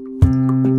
Música